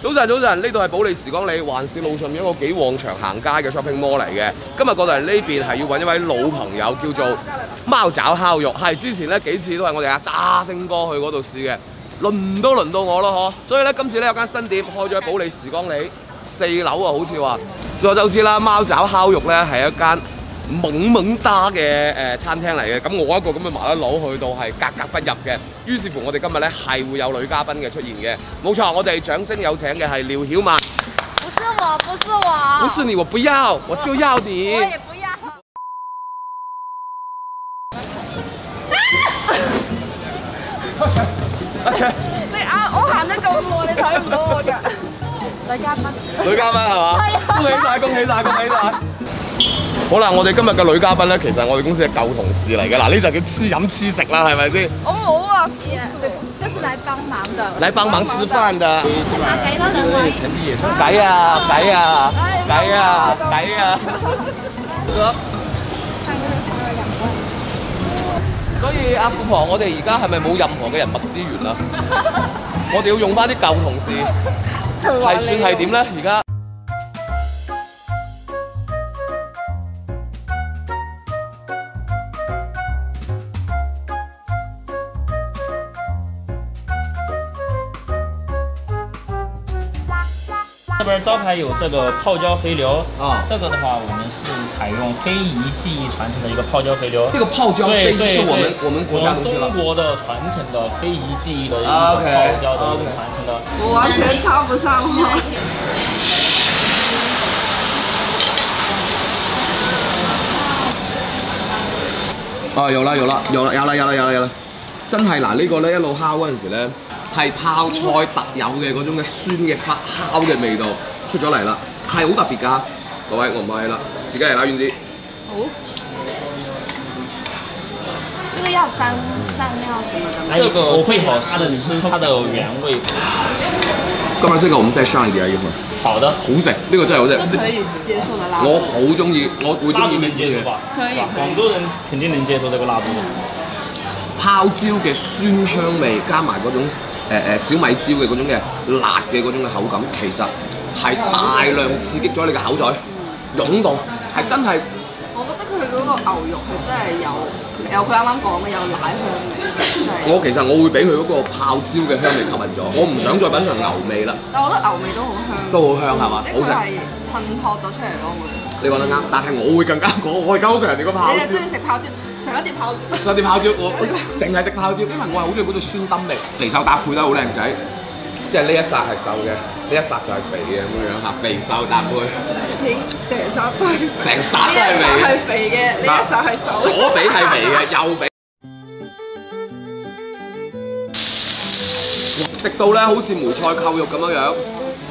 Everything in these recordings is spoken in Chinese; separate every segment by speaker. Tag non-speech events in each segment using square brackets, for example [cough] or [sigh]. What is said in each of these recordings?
Speaker 1: 早晨，早晨，呢度係保利時光里環市路上面一個幾旺場行街嘅 shopping mall 嚟嘅。今日過到嚟呢邊係要揾一位老朋友，叫做貓爪烤肉。係之前呢幾次都係我哋阿渣星哥去嗰度試嘅，輪都輪到我咯嗬。所以咧今次咧有間新店開咗喺保利時光里四樓啊，好似話。眾所周知啦，貓爪烤肉咧係一間懵懵打嘅誒餐廳嚟嘅，咁我一個咁嘅麻甩佬去到係格格不入嘅。於是乎，我哋今日咧係會有女嘉賓嘅出現嘅。冇錯，我哋掌聲有請嘅係廖曉曼。
Speaker 2: 不是我，不是我，
Speaker 1: 不是你，我不要，我就要你。
Speaker 2: 我也不要。
Speaker 1: 阿卓，
Speaker 3: 你啊，我行得咁耐，你睇唔到我㗎。[laughs]
Speaker 2: 女嘉賓，
Speaker 1: 女嘉賓係嘛？恭喜晒，恭喜晒，恭喜晒！好啦，我哋今日嘅女嘉賓咧，其實係我哋公司嘅舊同事嚟嘅。嗱，呢就叫黐飲黐食啦，係咪先？
Speaker 3: 我冇啊，
Speaker 2: 就是來幫忙的。
Speaker 1: 嚟幫忙吃飯的。
Speaker 2: 拿給到兩位。
Speaker 1: 計啊，計啊，計啊，計啊！哥。所以阿富婆，我哋而家係咪冇任何嘅人脈資源啊？我哋要用翻啲舊同事，[laughs] 係算係點咧？而家
Speaker 4: 边招牌有这个泡椒肥牛，
Speaker 1: 啊
Speaker 4: 这个的话我们是采用非遗技艺传承的一个泡椒肥牛。
Speaker 1: 这个泡椒非
Speaker 4: 对对
Speaker 1: 是我
Speaker 4: 们
Speaker 1: 我们国家東西了
Speaker 4: 中。国的传承的非遗技艺的一個
Speaker 1: 啊，OK，
Speaker 4: 泡椒的一個傳承的。
Speaker 3: 我完全插不上话。
Speaker 1: 哦，有了有了有了有了有了有了有啦，真系嗱呢个咧一路烤嗰陣時咧，係泡菜特有嘅嗰種嘅酸嘅發酵嘅味道出咗嚟啦，係好特別㗎。各位我唔客氣啦，自己嚟啦遠啲。
Speaker 2: 這個要蘸蘸料什麼的嗎？
Speaker 4: 這個會好它的吃它的原味。
Speaker 1: 今日這個我們再上一點一會兒，
Speaker 4: 好的，
Speaker 1: 好食，呢、個真係好食。
Speaker 3: 可以接受的辣
Speaker 1: 我好中意，我會
Speaker 4: 辣
Speaker 1: 中意呢啲嘅
Speaker 4: 度能接受吧？
Speaker 3: 可以
Speaker 4: 是吧廣州人肯定能接受這個辣度的。
Speaker 1: 泡椒嘅酸香味，加埋嗰種誒、呃、小米椒嘅嗰種嘅辣嘅嗰種嘅口感，其實係大量刺激咗你嘅口水湧動，係真係。
Speaker 3: 我覺得佢嗰個牛肉係真係有有佢啱啱講嘅有奶香味。
Speaker 1: 我其實我會俾佢嗰個泡椒嘅香味吸引咗，我唔想再品嚐牛味啦，
Speaker 3: 但我覺得牛味都好香，
Speaker 1: 都好香係嘛，好食。
Speaker 3: 襯托咗出嚟咯，我覺得。
Speaker 1: 你講得啱，但係我會更加 [laughs] 講，我而家好強調個泡椒
Speaker 3: 你就。中意食泡椒，上一碟泡椒。
Speaker 1: 上啲泡椒，我我淨係食泡椒，因為我係好中意嗰種酸燈味，肥瘦搭配得好靚仔，即係呢一剎係瘦嘅，呢一剎就係肥嘅咁樣樣嚇，肥瘦搭配，
Speaker 3: 你成剎都係。
Speaker 1: 成剎都係肥嘅
Speaker 3: 一霎係。肥嘅，呢一剎係瘦。
Speaker 1: 左髀係肥嘅，右髀。食到咧好似梅菜扣肉咁樣樣，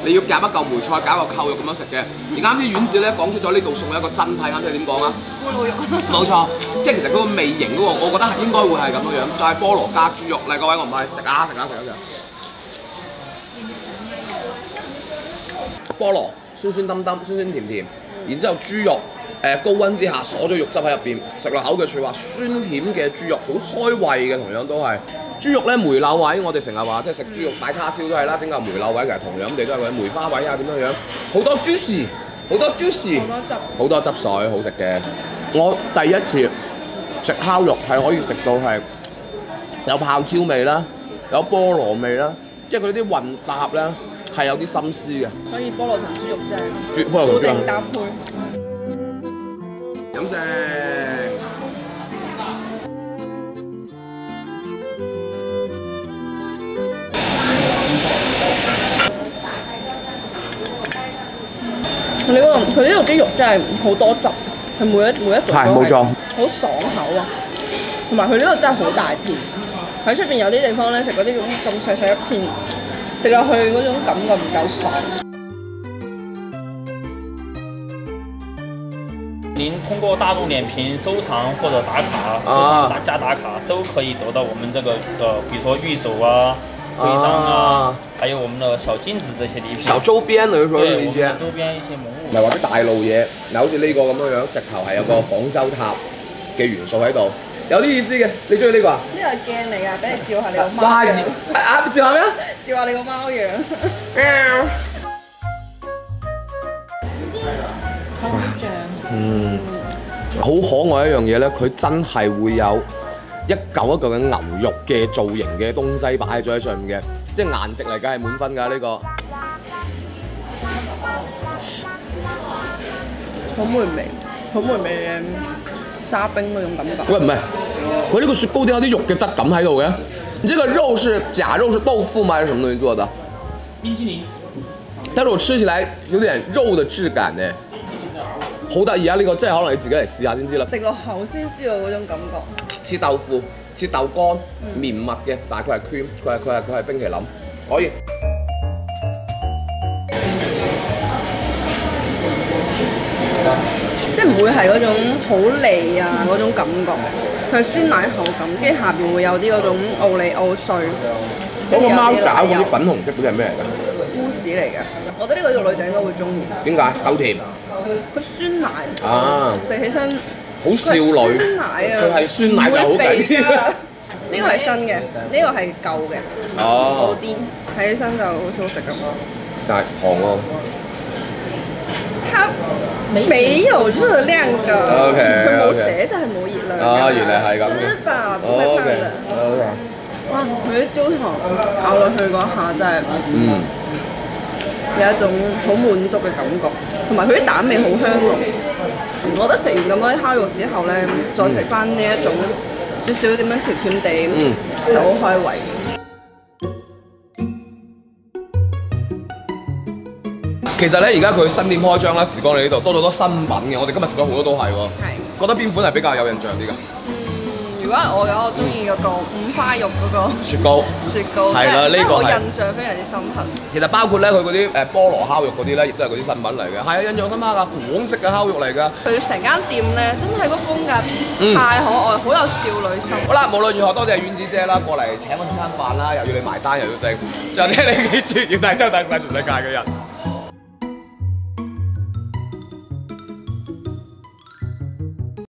Speaker 1: 你要夾一嚿梅菜搞一個扣肉咁樣食嘅。而啱啲丸子咧講出咗呢度送一個真批，啱先你點講啊？
Speaker 3: 咕嚕肉。
Speaker 1: 冇錯，即係其實嗰個味型嗰個，我覺得係應該會係咁樣樣，就係、菠蘿加豬肉。嚟各位我唔係食啊食啊食啊食啊！菠蘿酸酸冧冧、酸酸甜甜，然之後豬肉誒、高溫之下鎖咗肉汁喺入邊，食落口嘅説話酸甜嘅豬肉好開胃嘅，同樣都係。豬肉咧梅柳位，我哋成日話即係食豬肉擺叉燒都係啦，整個梅柳位其實同樣地都係佢梅花位啊點樣樣，好多多 juicy，
Speaker 3: 好多汁。
Speaker 1: 好多汁水，好食嘅。我第一次食烤肉係可以食到係有泡椒味啦，有菠蘿味啦，即係佢啲混搭咧係有啲心思嘅。
Speaker 3: 所以菠蘿同豬肉真係
Speaker 1: 豬菠蘿同豬肉
Speaker 3: 固定搭配。
Speaker 1: 飲食。
Speaker 3: 你嗰個佢呢度啲肉真係好多汁，佢每一每一
Speaker 1: 係冇錯
Speaker 3: 好爽口啊！同埋佢呢度真係好大片，喺出邊有啲地方咧食嗰啲咁咁細細一片，食落去嗰種感覺唔夠爽。
Speaker 4: 您通過大眾點評收藏或者打卡，收
Speaker 1: 啊
Speaker 4: 藏打加打卡都可以得到我們這個呃，比如說玉手啊、徽章啊
Speaker 1: 啊，
Speaker 4: 還有我們的小鏡子這些禮品。
Speaker 1: 小周邊你說
Speaker 4: 對，
Speaker 1: 呢些。
Speaker 4: 周邊一些文物。
Speaker 1: 唔係話啲大路嘢，嗱好似呢個咁樣樣，直頭係有個廣州塔嘅元素喺度，有啲意思嘅。你中意呢個啊？
Speaker 3: 呢個係鏡嚟㗎，俾你照下你個
Speaker 1: 哇！
Speaker 3: 媽嘅。
Speaker 1: 啊，照下咩啊？
Speaker 3: 照照下你個貓樣。[laughs] [laughs]
Speaker 1: 嗯，好可愛一樣嘢咧，佢真係會有一嚿一嚿嘅牛肉嘅造型嘅東西擺咗喺上面嘅，即係顏值嚟梗係滿分㗎呢、個。
Speaker 3: 草莓味，草莓味嘅沙冰嗰種感覺。
Speaker 1: 喂，唔係，佢呢個雪糕點有啲肉嘅質感喺度嘅？你這個肉是假肉是豆腐嗎？還是什麼東西做的？
Speaker 4: 冰淇淋，
Speaker 1: 但是我吃起來有點肉的質感呢，好得意啊！呢、個真係可能你自己嚟試下先知啦。
Speaker 3: 食落口先知道嗰種感覺。
Speaker 1: 切豆腐，切豆乾，綿密嘅，但係佢係 cream，佢係佢係佢係冰淇淋，可以。
Speaker 3: 即係唔會係嗰種好膩啊嗰種感覺，佢係酸奶口感，跟住下邊會有啲嗰種奧利奧碎。
Speaker 1: 嗰個貓爪嗰啲粉紅色嗰啲係咩嚟㗎？
Speaker 3: 烏屎嚟嘅，我覺得呢個個女仔應該會中意。
Speaker 1: 點解？夠甜
Speaker 3: 佢酸奶
Speaker 1: 啊！
Speaker 3: 食起身
Speaker 1: 好少女，
Speaker 3: 酸奶啊，
Speaker 1: 佢係酸奶就好
Speaker 3: 肥
Speaker 1: 緊
Speaker 3: 㗎。[laughs] 呢個係新嘅，[laughs] 呢個係舊嘅，哦好
Speaker 1: 哦，
Speaker 3: 癲，睇起身就好似好食咁。
Speaker 1: 但係糖喎。
Speaker 3: 它沒有熱量㗎
Speaker 1: OK，
Speaker 3: 佢冇寫就係冇熱量㗎。
Speaker 1: 啊原來係咁嘅
Speaker 3: 吃吧，不會
Speaker 1: 哦
Speaker 3: 胖的。
Speaker 1: ，OK，OK，
Speaker 3: 哇！佢啲焦糖咬落去嗰下真係
Speaker 1: 嗯，
Speaker 3: 有一種好滿足嘅感覺，同埋佢啲蛋味好香濃。我覺得食完咁多啲烤肉之後咧，再食翻呢一種少少點樣甜甜地，
Speaker 1: 嗯
Speaker 3: 就好開胃。
Speaker 1: 其實咧，而家佢新店開張啦，時光你呢度多咗好多新品嘅，我哋今日食咗好多都係喎。
Speaker 3: 係。
Speaker 1: 覺得邊款係比較有印象啲㗎？
Speaker 3: 如果係我有，我中意嗰個五花肉嗰個
Speaker 1: 雪糕。
Speaker 3: 雪糕，
Speaker 1: 係啦呢個
Speaker 3: 我印象非常之深刻。
Speaker 1: 其實包括咧佢嗰啲誒菠蘿烤肉嗰啲咧，亦都係嗰啲新品嚟嘅。係啊，印象深刻㗎，廣式嘅烤肉嚟㗎。
Speaker 3: 佢成間店咧，真係個風格
Speaker 1: 嗯
Speaker 3: 太可愛，好有少女心。
Speaker 1: 好啦，無論如何，多謝丸子姐啦，過嚟請我食餐飯啦，又要你埋單又要食，仲有聽你記住要帶周帶晒全世界嘅人。